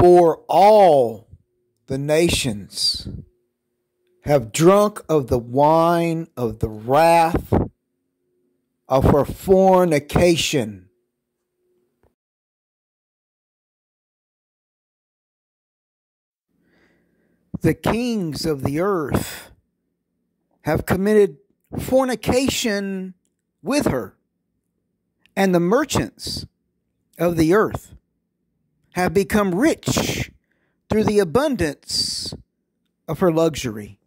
For all the nations have drunk of the wine of the wrath of her fornication. The kings of the earth have committed fornication with her, and the merchants of the earth have become rich through the abundance of her luxury.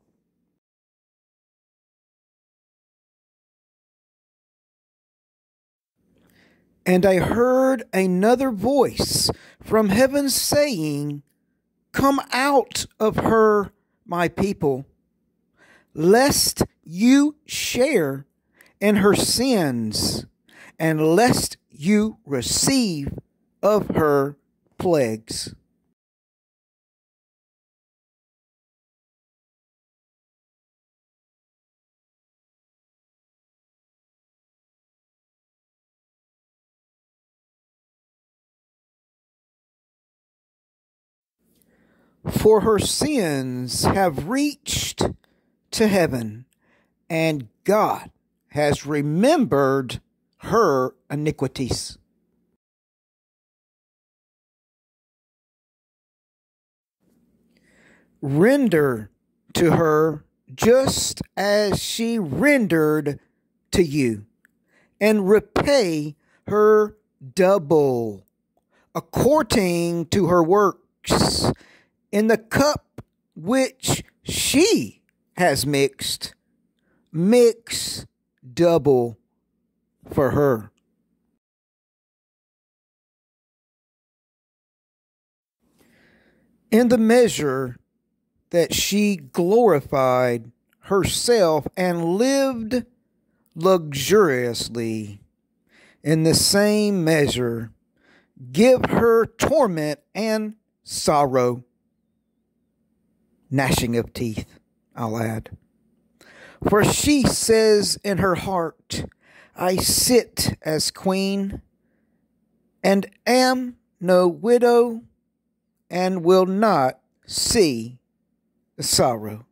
And I heard another voice from heaven saying, Come out of her, my people, lest you share in her sins, and lest you receive of her plagues. For her sins have reached to heaven, and God has remembered her iniquities. Render to her just as she rendered to you, and repay her double according to her works in the cup which she has mixed, mix double for her. In the measure that she glorified herself and lived luxuriously, in the same measure, give her torment and sorrow gnashing of teeth, I'll add. For she says in her heart, I sit as queen, and am no widow, and will not see sorrow.